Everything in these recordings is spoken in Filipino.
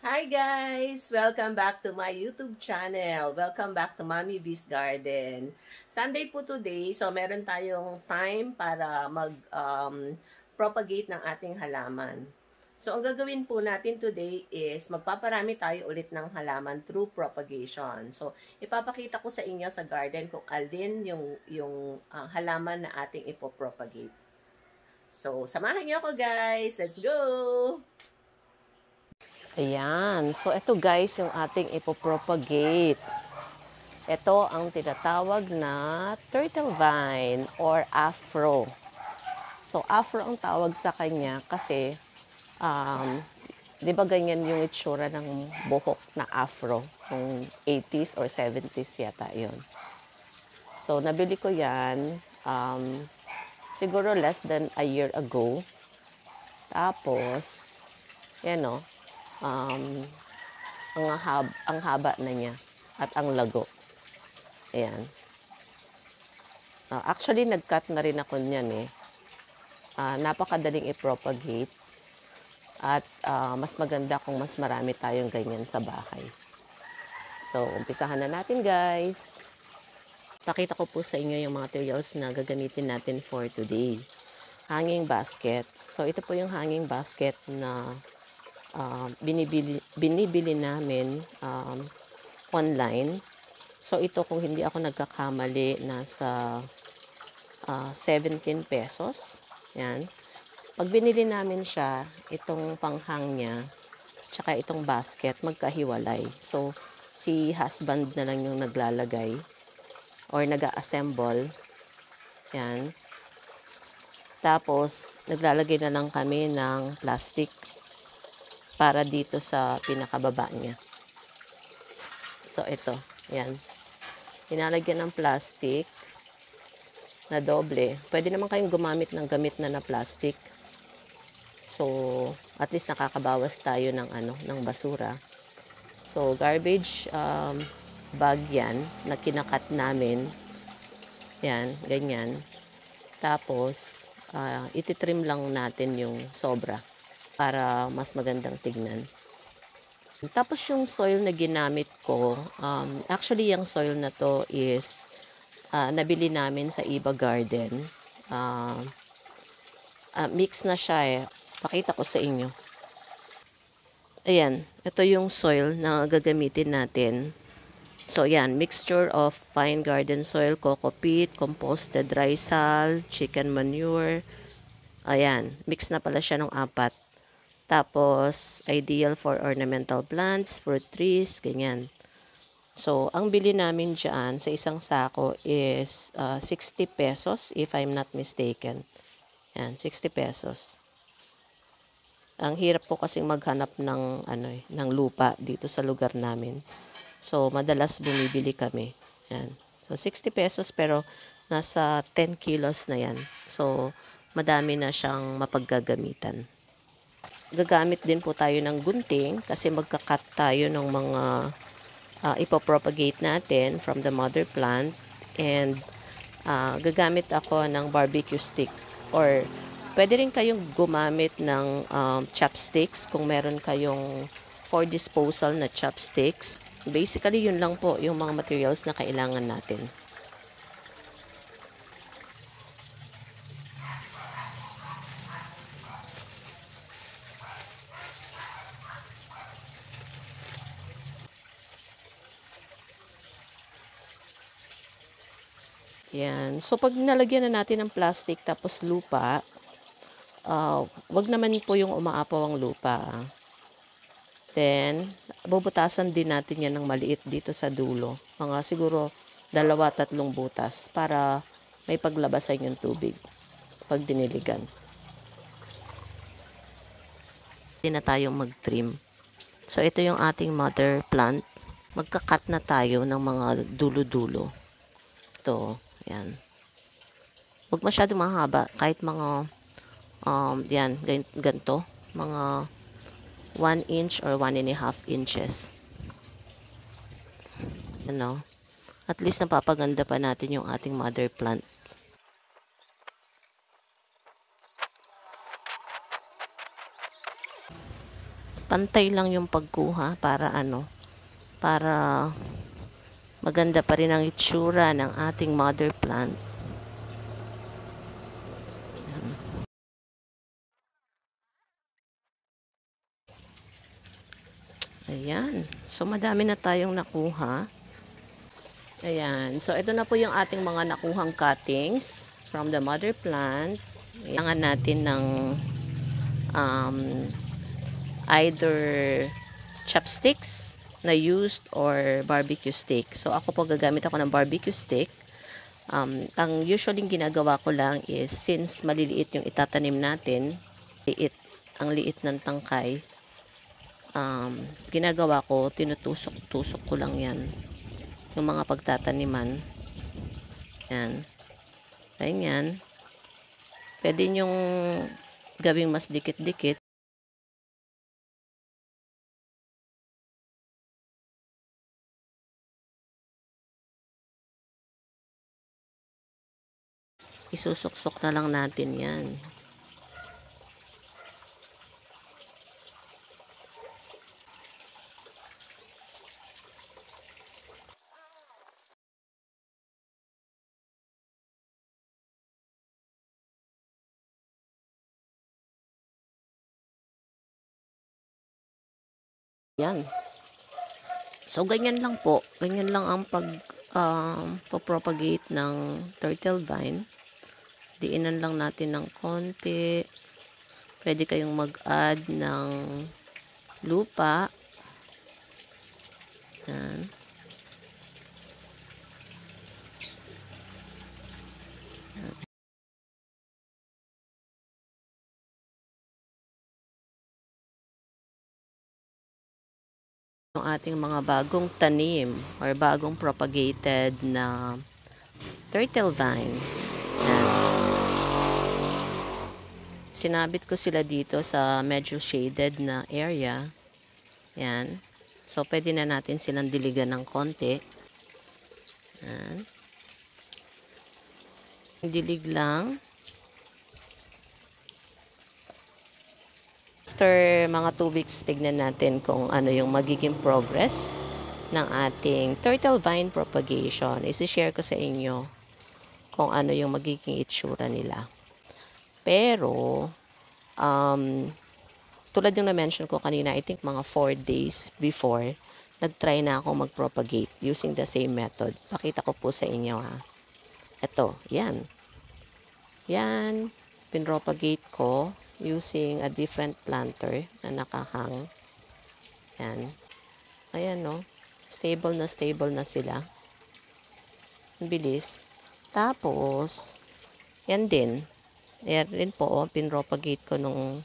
Hi guys! Welcome back to my YouTube channel. Welcome back to Mommy V's Garden. Sunday po today, so meron tayong time para mag um, ng ating halaman. So ang gagawin po natin today is magpaparami tayo ulit ng halaman through propagation. So ipapakita ko sa inyo sa garden kung alin yung yung uh, halaman na ating ipopropagate. So samahan niyo ako guys. Let's go! Ayan. So, ito guys, yung ating ipopropagate. Ito ang tinatawag na turtle vine or afro. So, afro ang tawag sa kanya kasi, um, di ba ganyan yung itsura ng buhok na afro? Kung 80s or 70s yata yon So, nabili ko yan um, siguro less than a year ago. Tapos, yan o, um, ang, hab, ang haba na niya at ang lago. Ayan. Uh, actually, nag-cut na rin ako niyan eh. Uh, napakadaling i-propagate. At uh, mas maganda kung mas marami tayong ganyan sa bahay. So, umpisahan na natin guys. Pakita ko po sa inyo yung materials na gagamitin natin for today. Hanging basket. So, ito po yung hanging basket na uh, binibili, binibili namin um, online. So ito kung hindi ako nagkakamali nasa uh, 17 pesos. Yan. Pag binili namin siya, itong panghang niya, tsaka itong basket, magkahiwalay. So, si husband na lang yung naglalagay or nag-assemble. Yan. Tapos, naglalagay na lang kami ng plastic para dito sa pinakababa niya. So, ito. Yan. Inalagyan ng plastic na doble. Pwede naman kayong gumamit ng gamit na na plastic. So, at least nakakabawas tayo ng ano, ng basura. So, garbage um, bag yan na kinakat namin. Yan, ganyan. Tapos, uh, ititrim lang natin yung sobra para mas magandang tignan. Tapos yung soil na ginamit ko, um, actually yung soil na to is uh, nabili namin sa Iba Garden. Uh, uh, mix na siya eh. Pakita ko sa inyo. Ayan, ito yung soil na gagamitin natin. So, yan, mixture of fine garden soil, coco peat, composted rice hull, chicken manure. Ayan, mix na pala siya ng apat. Tapos, ideal for ornamental plants, fruit trees, ganyan. So, ang bili namin dyan sa isang sako is uh, 60 pesos if I'm not mistaken. Yan, 60 pesos. Ang hirap po kasing maghanap ng, ano, eh, ng lupa dito sa lugar namin. So, madalas bumibili kami. Yan. So, 60 pesos pero nasa 10 kilos na yan. So, madami na siyang mapaggagamitan gagamit din po tayo ng gunting kasi magka-cut tayo ng mga uh, ipopropagate natin from the mother plant and uh, gagamit ako ng barbecue stick or pwede rin kayong gumamit ng um, chopsticks kung meron kayong for disposal na chopsticks. Basically, yun lang po yung mga materials na kailangan natin. So, pag nalagyan na natin ng plastic tapos lupa, uh, wag naman po yung umaapaw ang lupa. Then, bubutasan din natin yan ng maliit dito sa dulo. Mga siguro dalawa, tatlong butas para may paglabasan yung tubig pag diniligan. Hindi na tayong mag-trim. So, ito yung ating mother plant. Magka-cut na tayo ng mga dulo-dulo. Ito. Yan. Huwag masyadong mahaba. Kahit mga, um, yan, ganito. Mga 1 inch or 1 and a half inches. Ano? At least napapaganda pa natin yung ating mother plant. pantay lang yung pagkuha para ano, para maganda pa rin ang itsura ng ating mother plant. Ayan. So, madami na tayong nakuha. Ayan. So, ito na po yung ating mga nakuhang cuttings from the mother plant. Kailangan natin ng um, either chopsticks na used or barbecue stick. So, ako po gagamit ako ng barbecue stick. Um, ang usually ginagawa ko lang is since maliliit yung itatanim natin, liit, ang liit ng tangkay, um, ginagawa ko, tinutusok-tusok ko lang yan. Yung mga pagtataniman. Yan. Ganyan. Pwede nyong gawing mas dikit-dikit. Isusuksok na lang natin yan. Yan. So, ganyan lang po. Ganyan lang ang pag um, propagate ng turtle vine. Diinan lang natin ng konti. Pwede kayong mag-add ng lupa. Yan. Yung ating mga bagong tanim or bagong propagated na turtle vine. Sinabit ko sila dito sa medyo shaded na area. Yan. So, pwede na natin silang diligan ng konti. Yan. Dilig lang. After mga 2 weeks, tignan natin kung ano yung magiging progress ng ating turtle vine propagation. Isi-share ko sa inyo kung ano yung magiging itsura nila. Pero, um, tulad yung na-mention ko kanina, I think mga 4 days before, nag-try na ako mag-propagate using the same method. Pakita ko po sa inyo ha. Ito, yan. Yan, pinropagate ko using a different planter na nakahang. Yan. Ayan, no. Stable na stable na sila. Bilis. Tapos, yan din. Yan rin po, oh, pinropagate ko nung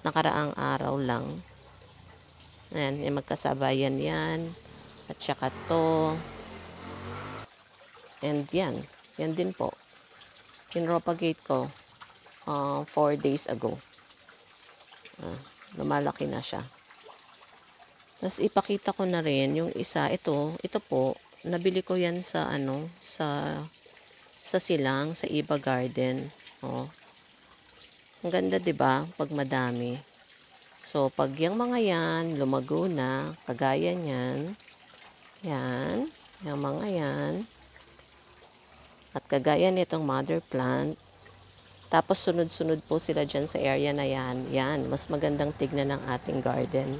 nakaraang araw lang. Ayan, yung magkasabayan yan. At saka to. And yan. Yan din po. Pinropagate ko uh, 4 days ago. Uh, lumalaki na siya. Tapos ipakita ko na rin yung isa, ito, ito po, nabili ko yan sa ano, sa sa silang, sa Iba Garden. Oh. Ang ganda 'di ba pag madami. So pag yung mga yan lumago na, kagaya niyan, yan, yung mga yan, at kagaya nitong mother plant, tapos sunod-sunod po sila dyan sa area na yan. Yan, mas magandang tignan ng ating garden.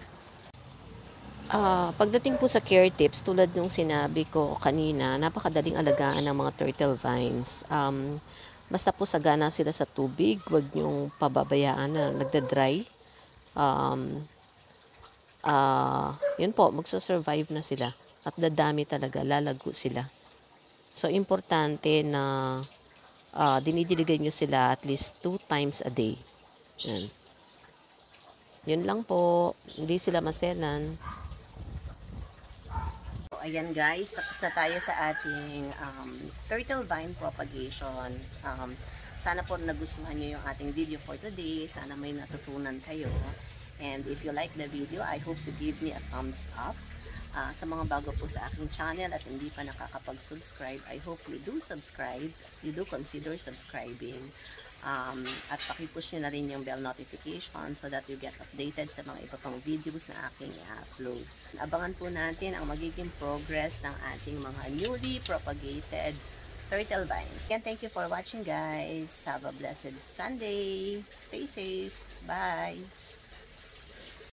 Uh, pagdating po sa care tips, tulad nung sinabi ko kanina, napakadaling alagaan ng mga turtle vines. Um, basta po sagana sila sa tubig, huwag niyong pababayaan na nagda-dry. Um, uh, yun po, magsasurvive na sila. At dadami talaga, lalago sila. So, importante na uh, dinidiligan nyo sila at least two times a day. Yan. Yun lang po. Hindi sila maselan. So, ayan guys. Tapos na tayo sa ating um, turtle vine propagation. Um, sana po nagustuhan nyo yung ating video for today. Sana may natutunan kayo. And if you like the video, I hope to give me a thumbs up. Uh, sa mga bago po sa aking channel at hindi pa nakakapag-subscribe, I hope you do subscribe, you do consider subscribing. Um, at pakipush nyo na rin yung bell notification so that you get updated sa mga iba pang videos na aking i-upload. Abangan po natin ang magiging progress ng ating mga newly propagated turtle vines. Again, thank you for watching guys. Have a blessed Sunday. Stay safe. Bye.